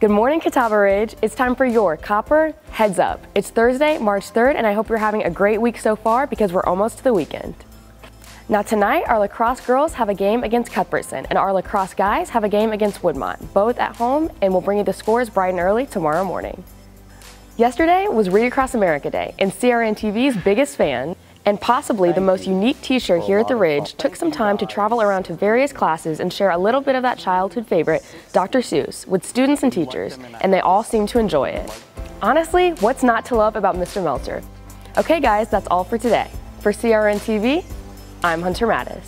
Good morning, Catawba Ridge. It's time for your Copper Heads Up. It's Thursday, March 3rd, and I hope you're having a great week so far because we're almost to the weekend. Now tonight, our lacrosse girls have a game against Cuthbertson, and our lacrosse guys have a game against Woodmont, both at home, and we'll bring you the scores bright and early tomorrow morning. Yesterday was Read Across America Day, and CRN TV's biggest fan, and possibly the most unique teacher here at the Ridge took some time to travel around to various classes and share a little bit of that childhood favorite, Dr. Seuss, with students and teachers, and they all seemed to enjoy it. Honestly, what's not to love about Mr. Meltzer? Okay guys, that's all for today. For CRN TV, I'm Hunter Mattis.